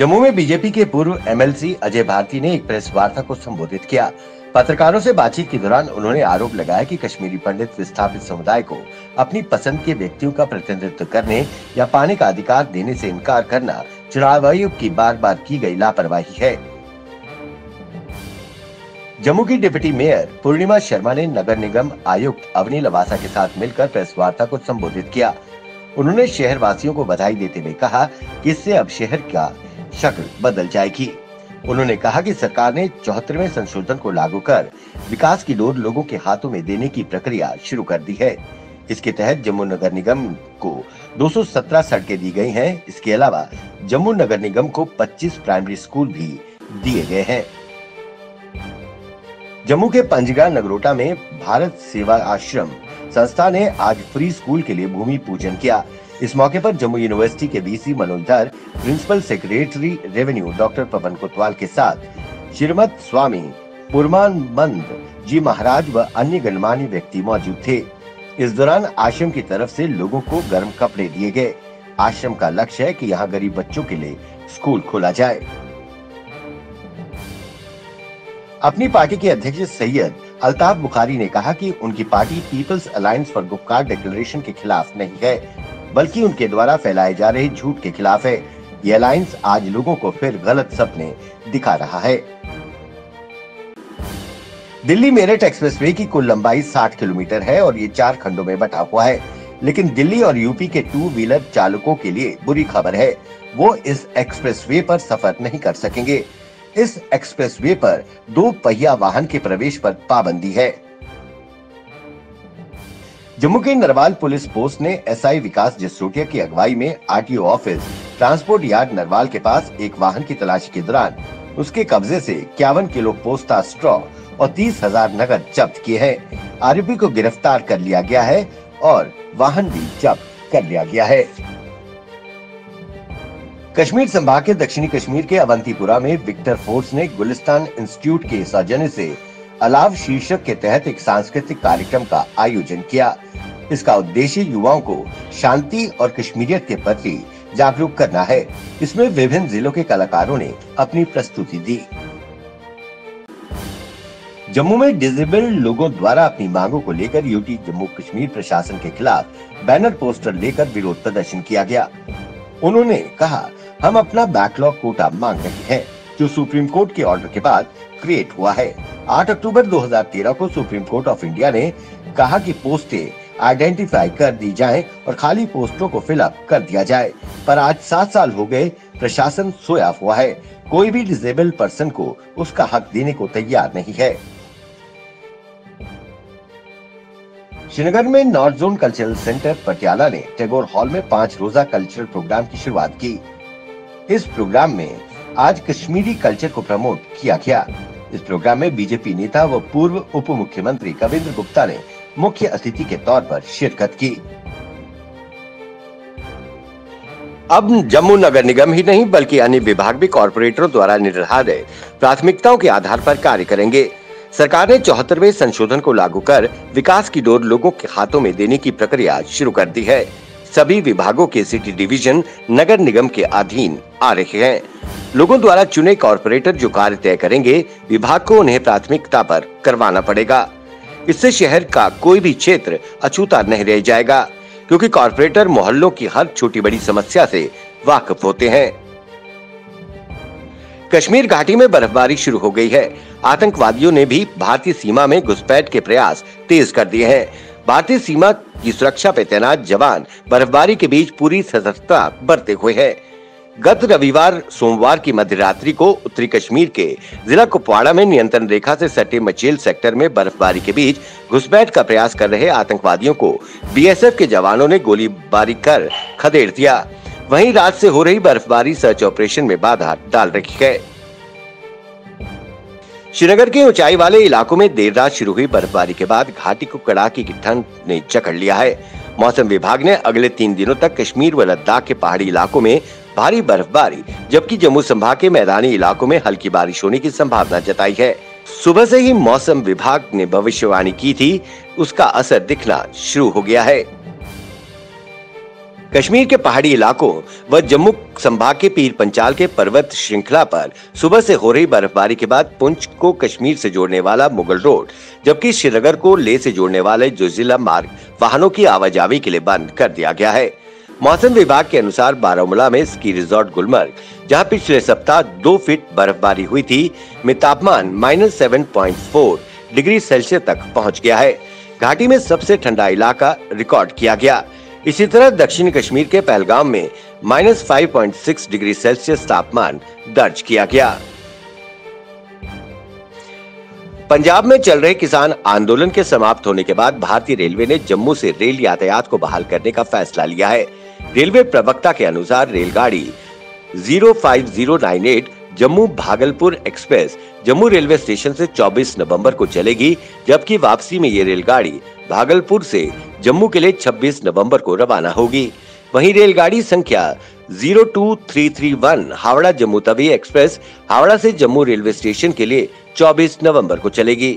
जम्मू में बीजेपी के पूर्व एमएलसी अजय भारती ने एक प्रेस वार्ता को संबोधित किया। पत्रकारों से बातचीत के दौरान उन्होंने आरोप लगाया कि कश्मीरी पंडित विस्थापित समुदाय को अपनी पसंद के व्यक्तियों का प्रतिनिधित्व करने या पाने का अधिकार देने से इनकार करना चुनाव आयोग की बार बार की गई लापरवाही है। जम्मू की डिप्टी मेयर पूर्णिमा शर्मा ने नगर निगम आयुक्त अवनी लवासा के साथ मिलकर प्रेस वार्ता को संबोधित किया। उन्होंने शहर वासियों को बधाई देते हुए कहा कि इससे अब शहर का शक्ल बदल जाएगी। उन्होंने कहा कि सरकार ने चौहत्तरवे संशोधन को लागू कर विकास की डोर लोगों के हाथों में देने की प्रक्रिया शुरू कर दी है। इसके तहत जम्मू नगर निगम को 217 सड़कें दी गई हैं। इसके अलावा जम्मू नगर निगम को 25 प्राइमरी स्कूल भी दिए गए हैं। जम्मू के पंजगा नगरोटा में भारत सेवा आश्रम संस्था ने आज फ्री स्कूल के लिए भूमि पूजन किया। इस मौके पर जम्मू यूनिवर्सिटी के VC Manoj Dhar principal secretary revenue doctor Pawan Kotwal के साथ श्रीमद स्वामी पुरमानंद जी महाराज व अन्य गणमान्य व्यक्ति मौजूद थे। इस दौरान आश्रम की तरफ़ से लोगों को गर्म कपड़े दिए गए। आश्रम का लक्ष्य है कि यहाँ गरीब बच्चों के लिए स्कूल खोला जाए। अपनी पार्टी के अध्यक्ष सैयद अल्ताफ बुखारी ने कहा कि उनकी party people's alliance for Gupkar declaration के खिलाफ नहीं है। बल्कि उनके द्वारा फैलाए जा रहे झूठ के खिलाफ है। ये अलायंस आज लोगों को फिर गलत सपने दिखा रहा है। दिल्ली मेरठ एक्सप्रेसवे की कुल लंबाई 60 किलोमीटर है और ये चार खंडों में बटा हुआ है। लेकिन दिल्ली और यूपी के टू व्हीलर चालकों के लिए बुरी खबर है। वो इस एक्सप्रेसवे पर सफ़र नहीं कर सकेंगे। इस एक्सप्रेसवे पर दो पहिया वाहन के प्रवेश पर पाबंदी है। जम्मू के नरवाल पुलिस पोस्ट ने एसआई विकास जसरोटिया की अगुवाई में RTO office, transport yard Narwal के पास एक वाहन की तलाशी के दौरान उसके कब्जे से इक्यावन किलो पोस्ता स्ट्रॉ और तीस हज़ार नकद जब्त किए हैं। आरोपी को गिरफ़्तार कर लिया गया है और वाहन भी जब्त कर लिया गया है। कश्मीर संभाग के दक्षिणी कश्मीर के अवंतीपुरा में विक्टर फोर्स ने गुलिस्तान इंस्टीट्यूट के सौजन्य से अलाव शीर्षक के तहत एक सांस्कृतिक कार्यक्रम का आयोजन किया। इसका उद्देश्य युवाओं को शांति और कश्मीरियत के प्रति जागरूक करना है। इसमें विभिन्न जिलों के कलाकारों ने अपनी प्रस्तुति दी। जम्मू में डिजेबल लोगों द्वारा अपनी मांगों को लेकर यूटी जम्मू कश्मीर प्रशासन के खिलाफ बैनर पोस्टर लेकर विरोध प्रदर्शन किया गया। उन्होंने कहा, हम अपना बैकलॉग कोटा मांग रहे हैं। जो सुप्रीम कोर्ट के ऑर्डर के बाद क्रिएट हुआ है। 8 अक्टूबर 2013 को सुप्रीम कोर्ट ऑफ़ इंडिया ने कहा कि पोस्टें आइडेंटिफाई कर दी जाएँ और खाली पोस्टों को फिलअप कर दिया जाए। पर आज सात साल हो गए, प्रशासन सोया हुआ है। कोई भी डिजेबल पर्सन को उसका हक देने को तैयार नहीं है। श्रीनगर में north zone cultural centre Patiala ने टैगोर हॉल में पाँच रोजा कल्चरल प्रोग्राम की शुरुआत की। इस प्रोग्राम में आज कश्मीरी कल्चर को प्रमोट किया गया। इस प्रोग्राम में बीजेपी नेता व पूर्व उप मुख्यमंत्री कविंद्र गुप्ता ने मुख्य अतिथि के तौर पर शिरकत की। अब जम्मू नगर निगम ही नहीं, बल्कि अन्य विभाग भी कॉरपोरेटरों द्वारा निर्धारित प्राथमिकताओं के आधार पर कार्य करेंगे। सरकार ने चौहत्तरवे संशोधन को लागू कर विकास की डोर लोगों के हाथों में देने की प्रक्रिया शुरू कर दी है। सभी विभागों के सिटी डिवीज़न नगर निगम के अधीन आ रहे हैं। लोगों द्वारा चुने कॉरपोरेटर जो कार्य तय करेंगे, विभाग को उन्हें प्राथमिकता पर करवाना पड़ेगा। इससे शहर का कोई भी क्षेत्र अछूता नहीं रह जाएगा, क्योंकि कॉरपोरेटर मोहल्लों की हर छोटी बड़ी समस्या से वाकिफ होते हैं। कश्मीर घाटी में बर्फबारी शुरू हो गई है। आतंकवादियों ने भी भारतीय सीमा में घुसपैठ के प्रयास तेज कर दिए हैं। भारतीय सीमा की सुरक्षा पे तैनात जवान बर्फबारी के बीच पूरी सतर्कता बरते हुए हैं। गत रविवार सोमवार की मध्यरात्रि को उत्तरी कश्मीर के जिला कुपवाड़ा में नियंत्रण रेखा से सटे मचेल सेक्टर में बर्फबारी के बीच घुसपैठ का प्रयास कर रहे आतंकवादियों को बीएसएफ के जवानों ने गोलीबारी कर खदेड़ दिया। वहीं रात से हो रही बर्फबारी सर्च ऑपरेशन में बाधा डाल रखी है। श्रीनगर के ऊंचाई वाले इलाकों में देर रात शुरू हुई बर्फबारी के बाद घाटी को कड़ाके की ठंड ने जकड़ लिया है। मौसम विभाग ने अगले तीन दिनों तक कश्मीर व लद्दाख के पहाड़ी इलाकों में भारी बर्फबारी, जबकि जम्मू संभाग के मैदानी इलाकों में हल्की बारिश होने की संभावना जताई है। सुबह से ही मौसम विभाग ने भविष्यवाणी की थी, उसका असर दिखना शुरू हो गया है। कश्मीर के पहाड़ी इलाकों व जम्मू संभाग के पीर पंचाल के पर्वत श्रृंखला पर सुबह से हो रही बर्फबारी के बाद पुंछ को कश्मीर से जोड़ने वाला मुगल रोड, जबकि श्रीनगर को ले से जोड़ने वाले जो जिला मार्ग वाहनों की आवाजाही के लिए बंद कर दिया गया है। मौसम विभाग के अनुसार बारामूला में स्की रिजॉर्ट गुलमर्ग, जहाँ पिछले सप्ताह दो फीट बर्फबारी हुई थी, में तापमान minus seven point four degree Celsius तक पहुँच गया है। घाटी में सबसे ठंडा इलाका रिकॉर्ड किया गया। इसी तरह दक्षिण कश्मीर के पहलगाम में minus five point six degree Celsius तापमान दर्ज किया गया। पंजाब में चल रहे किसान आंदोलन के समाप्त होने के बाद भारतीय रेलवे ने जम्मू से रेल यातायात को बहाल करने का फैसला लिया है। रेलवे प्रवक्ता के अनुसार रेलगाड़ी 05098 Jammu Bhagalpur express Jammu railway station से 24 नवंबर को चलेगी, जबकि वापसी में ये रेलगाड़ी भागलपुर से जम्मू के लिए 26 नवंबर को रवाना होगी। वहीं रेलगाड़ी संख्या 02331 हावड़ा जम्मू तवी एक्सप्रेस हावड़ा से जम्मू रेलवे स्टेशन के लिए 24 नवंबर को चलेगी।